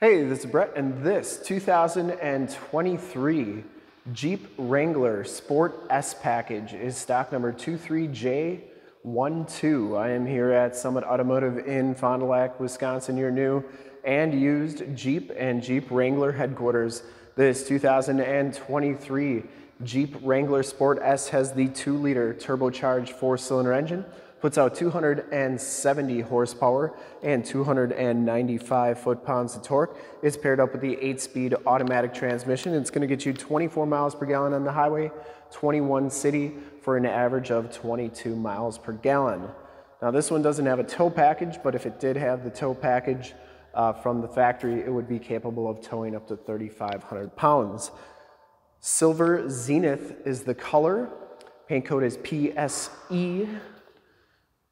Hey, this is Brett, and this 2023 Jeep Wrangler Sport S Package is stock number 23J12. I am here at Summit Automotive in Fond du Lac, Wisconsin, your new and used Jeep and Jeep Wrangler headquarters. This 2023 Jeep Wrangler Sport S has the 2-liter turbocharged 4-cylinder engine puts out 270 horsepower and 295 foot-pounds of torque. It's paired up with the 8-speed automatic transmission. It's going to get you 24 miles per gallon on the highway, 21 city for an average of 22 miles per gallon. Now this one doesn't have a tow package, but if it did have the tow package uh, from the factory, it would be capable of towing up to 3,500 pounds. Silver Zynith is the color. Paint code is PSE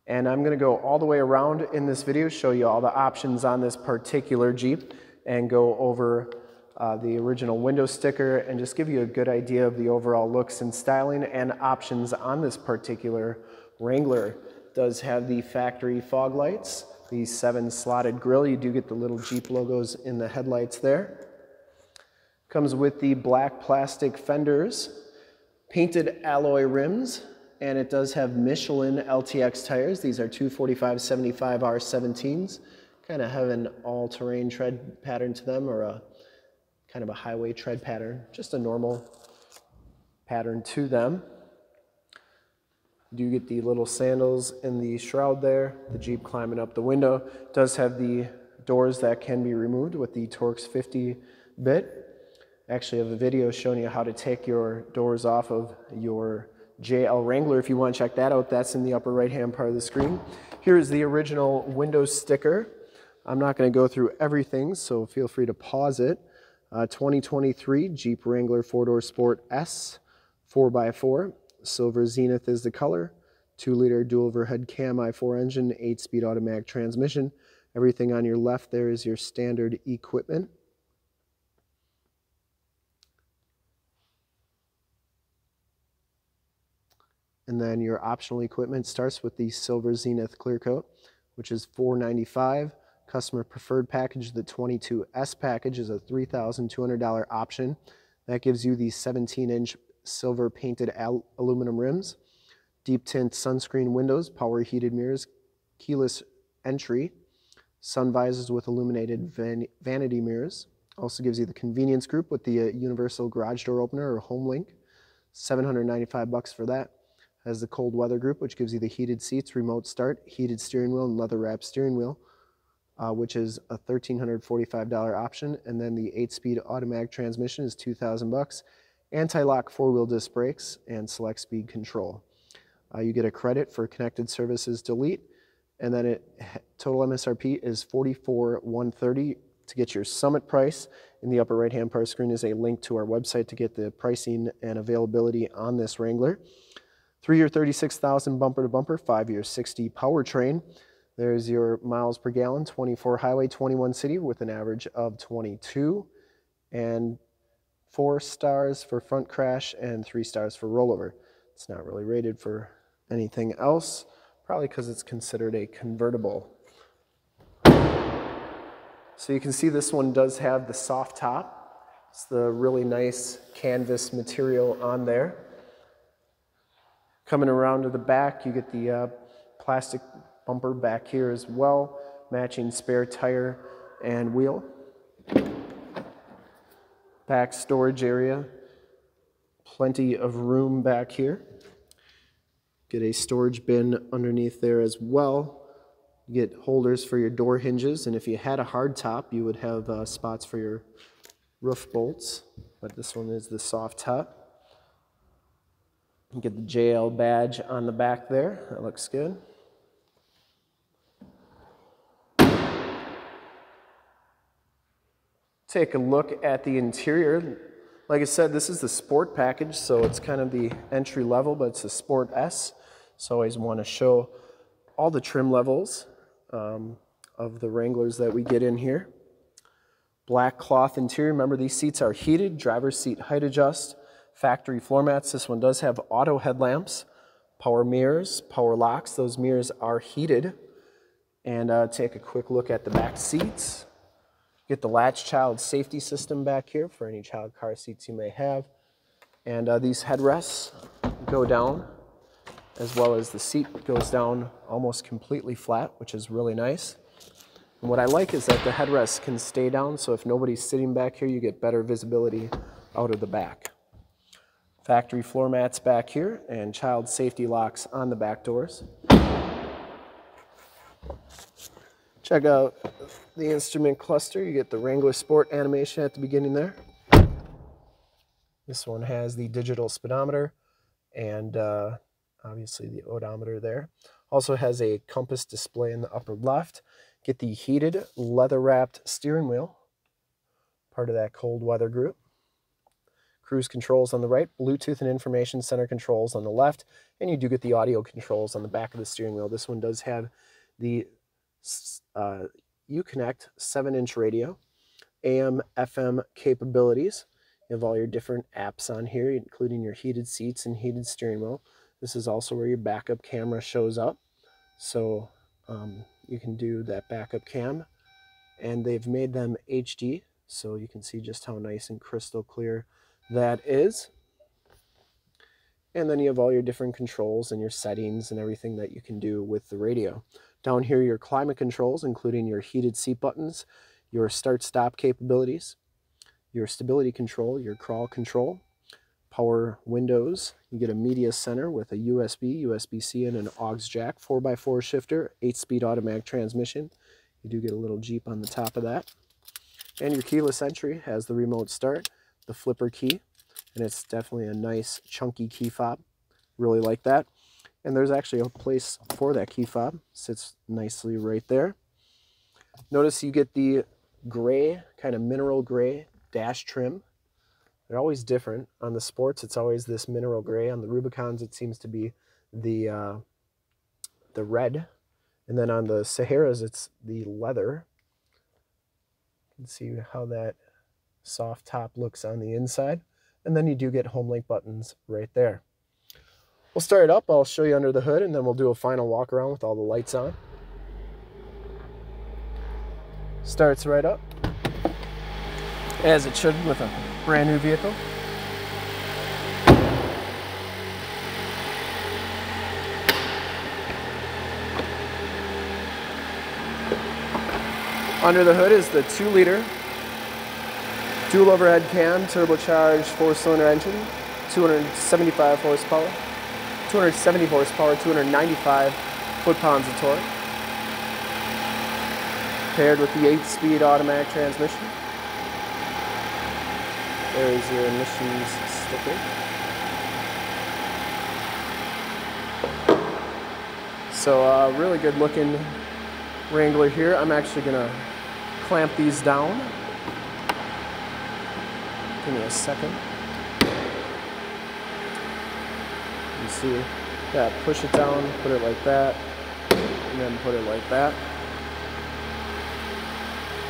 and I'm gonna go all the way around in this video, show you all the options on this particular Jeep and go over uh, the original window sticker and just give you a good idea of the overall looks and styling and options on this particular Wrangler. Does have the factory fog lights, the seven slotted grille. You do get the little Jeep logos in the headlights there. Comes with the black plastic fenders, painted alloy rims, and it does have Michelin LTX tires. These are 245 75 R17s. Kind of have an all-terrain tread pattern to them or a kind of a highway tread pattern, just a normal pattern to them. You do get the little sandals in the shroud there, the Jeep climbing up the window. Does have the doors that can be removed with the Torx 50 bit. Actually, I have a video showing you how to take your doors off of your JL Wrangler. If you want to check that out, that's in the upper right-hand part of the screen. Here is the original Windows sticker. I'm not going to go through everything, so feel free to pause it. Uh, 2023 Jeep Wrangler 4-door Sport S 4x4. Silver Zynith is the color. 2-liter dual overhead cam i4 engine, 8-speed automatic transmission. Everything on your left there is your standard equipment. And then your optional equipment starts with the Silver Zynith Clear Coat, which is 495. Customer preferred package, the 22S package, is a $3,200 option. That gives you the 17-inch silver painted al aluminum rims, deep tint sunscreen windows, power heated mirrors, keyless entry, sun visors with illuminated van vanity mirrors. Also gives you the convenience group with the uh, universal garage door opener or home link. 795 bucks for that has the cold weather group, which gives you the heated seats, remote start, heated steering wheel, and leather wrapped steering wheel, uh, which is a $1,345 option. And then the eight speed automatic transmission is 2000 bucks. Anti-lock four-wheel disc brakes and select speed control. Uh, you get a credit for connected services delete, and then it total MSRP is 44,130 to get your summit price. In the upper right-hand part of the screen is a link to our website to get the pricing and availability on this Wrangler. Three year 36,000 bumper to bumper, five year 60 powertrain. There's your miles per gallon, 24 highway, 21 city with an average of 22. And four stars for front crash and three stars for rollover. It's not really rated for anything else, probably because it's considered a convertible. So you can see this one does have the soft top. It's the really nice canvas material on there. Coming around to the back, you get the uh, plastic bumper back here as well, matching spare tire and wheel. Back storage area, plenty of room back here. Get a storage bin underneath there as well. You get holders for your door hinges, and if you had a hard top, you would have uh, spots for your roof bolts, but this one is the soft top. Get the JL badge on the back there. That looks good. Take a look at the interior. Like I said, this is the Sport package, so it's kind of the entry level, but it's a Sport S. So I always want to show all the trim levels um, of the Wranglers that we get in here. Black cloth interior. Remember, these seats are heated, driver's seat height adjust factory floor mats. This one does have auto headlamps, power mirrors, power locks. Those mirrors are heated. And uh, take a quick look at the back seats. Get the latch child safety system back here for any child car seats you may have. And uh, these headrests go down as well as the seat goes down almost completely flat, which is really nice. And what I like is that the headrests can stay down, so if nobody's sitting back here, you get better visibility out of the back. Factory floor mats back here and child safety locks on the back doors. Check out the instrument cluster. You get the Wrangler Sport animation at the beginning there. This one has the digital speedometer and uh, obviously the odometer there. Also has a compass display in the upper left. Get the heated leather wrapped steering wheel, part of that cold weather group. Cruise controls on the right, Bluetooth and information center controls on the left, and you do get the audio controls on the back of the steering wheel. This one does have the uh, Uconnect 7 inch radio, AM, FM capabilities. You have all your different apps on here, including your heated seats and heated steering wheel. This is also where your backup camera shows up. So um, you can do that backup cam. And they've made them HD, so you can see just how nice and crystal clear that is. And then you have all your different controls and your settings and everything that you can do with the radio. Down here, your climate controls, including your heated seat buttons, your start-stop capabilities, your stability control, your crawl control, power windows. You get a media center with a USB, USB-C, and an aux jack, 4x4 shifter, 8-speed automatic transmission. You do get a little Jeep on the top of that. And your keyless entry has the remote start, the flipper key, and it's definitely a nice chunky key fob. Really like that. And there's actually a place for that key fob. Sits nicely right there. Notice you get the gray, kind of mineral gray dash trim. They're always different. On the sports, it's always this mineral gray. On the Rubicons, it seems to be the uh, the red. And then on the Saharas, it's the leather. You can see how that soft top looks on the inside. And then you do get home link buttons right there. We'll start it up. I'll show you under the hood and then we'll do a final walk around with all the lights on. Starts right up. As it should with a brand new vehicle. Under the hood is the 2 liter dual overhead cam turbocharged 4 cylinder engine, 275 horsepower. 270 horsepower, 295 foot-pounds of torque. Paired with the 8-speed automatic transmission. There's your emissions sticker. So uh, really good looking Wrangler here. I'm actually gonna clamp these down. Give me a second. You see yeah, push it down, put it like that, and then put it like that.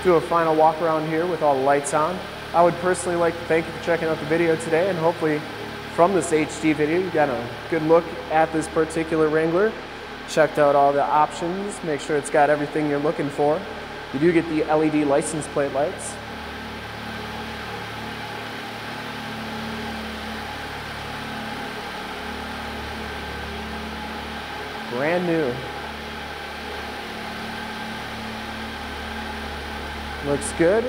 Do a final walk around here with all the lights on. I would personally like to thank you for checking out the video today and hopefully from this HD video you got a good look at this particular Wrangler. Checked out all the options, make sure it's got everything you're looking for. You do get the LED license plate lights, brand new. Looks good.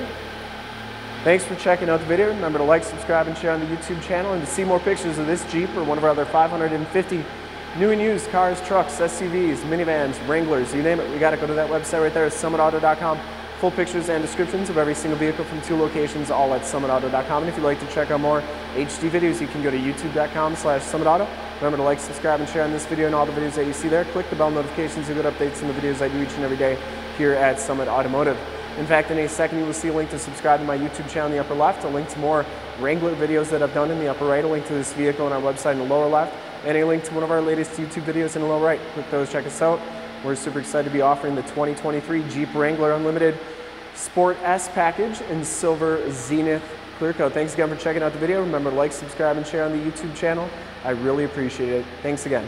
Thanks for checking out the video. Remember to like, subscribe, and share on the YouTube channel. And to see more pictures of this Jeep or one of our other 550 new and used cars, trucks, SUVs, minivans, Wranglers, you name it, we got to go to that website right there summitauto.com. Full pictures and descriptions of every single vehicle from two locations, all at summitauto.com. And if you'd like to check out more HD videos, you can go to youtube.com slash summitauto. Remember to like, subscribe, and share on this video and all the videos that you see there. Click the bell notifications to get updates on the videos I do each and every day here at Summit Automotive. In fact, in a second, you will see a link to subscribe to my YouTube channel in the upper left, a link to more Wrangler videos that I've done in the upper right, a link to this vehicle on our website in the lower left, and a link to one of our latest YouTube videos in the lower right. Click those, check us out. We're super excited to be offering the 2023 Jeep Wrangler Unlimited Sport S package in silver Zynith clear coat. Thanks again for checking out the video. Remember to like, subscribe, and share on the YouTube channel. I really appreciate it. Thanks again.